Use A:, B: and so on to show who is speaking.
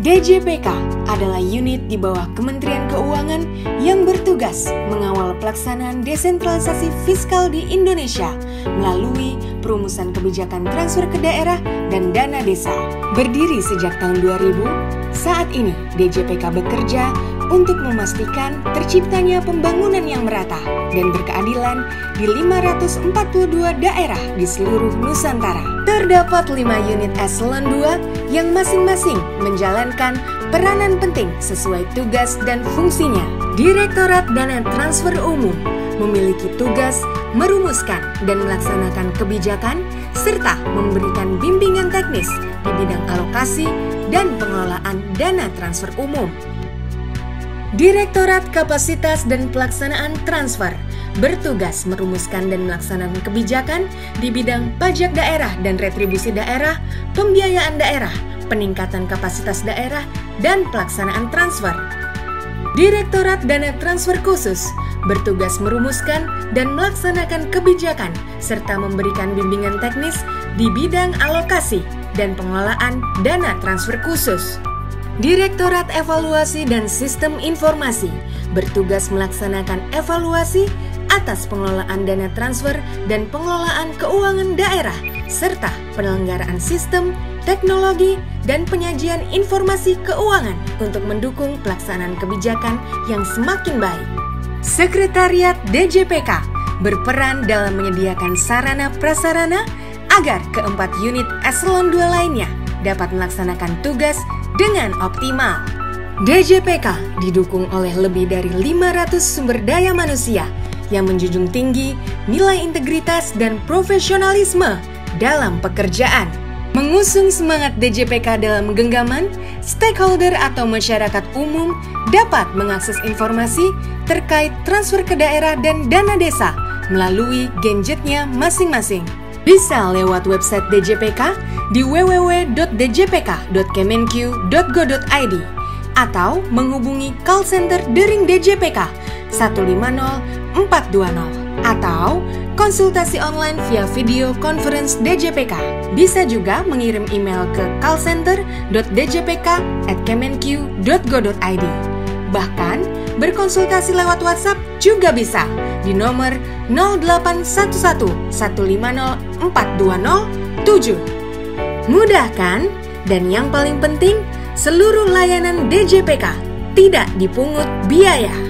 A: DJPK adalah unit di bawah Kementerian Keuangan yang bertugas mengawal pelaksanaan desentralisasi fiskal di Indonesia melalui perumusan kebijakan transfer ke daerah dan dana desa. Berdiri sejak tahun 2000, saat ini DJPK bekerja untuk memastikan terciptanya pembangunan yang merata dan berkeadilan di 542 daerah di seluruh Nusantara. Terdapat 5 unit eselon 2 yang masing-masing menjalankan peranan penting sesuai tugas dan fungsinya. Direktorat Dana Transfer Umum memiliki tugas merumuskan dan melaksanakan kebijakan serta memberikan bimbingan teknis di bidang alokasi dan pengelolaan dana transfer umum. Direktorat Kapasitas dan Pelaksanaan Transfer bertugas merumuskan dan melaksanakan kebijakan di bidang pajak daerah dan retribusi daerah, pembiayaan daerah, peningkatan kapasitas daerah, dan pelaksanaan transfer. Direktorat Dana Transfer Khusus bertugas merumuskan dan melaksanakan kebijakan serta memberikan bimbingan teknis di bidang alokasi dan pengelolaan dana transfer khusus. Direktorat Evaluasi dan Sistem Informasi bertugas melaksanakan evaluasi atas pengelolaan dana transfer dan pengelolaan keuangan daerah serta penyelenggaraan sistem, teknologi, dan penyajian informasi keuangan untuk mendukung pelaksanaan kebijakan yang semakin baik. Sekretariat DJPK berperan dalam menyediakan sarana prasarana agar keempat unit eselon 2 lainnya dapat melaksanakan tugas dengan optimal. DJPK didukung oleh lebih dari 500 sumber daya manusia yang menjunjung tinggi nilai integritas dan profesionalisme dalam pekerjaan. Mengusung semangat DJPK dalam genggaman, stakeholder atau masyarakat umum dapat mengakses informasi terkait transfer ke daerah dan dana desa melalui gadgetnya masing-masing. Bisa lewat website DJPK di www.djpk.kemenq.go.id atau menghubungi call center Dering DJPK 150 420 atau konsultasi online via video conference DJPK. Bisa juga mengirim email ke callcenter.djpk@kemenq.go.id. Bahkan berkonsultasi lewat WhatsApp juga bisa di nomor 0811 150 420 Mudah kan? Dan yang paling penting, seluruh layanan DJPK tidak dipungut biaya.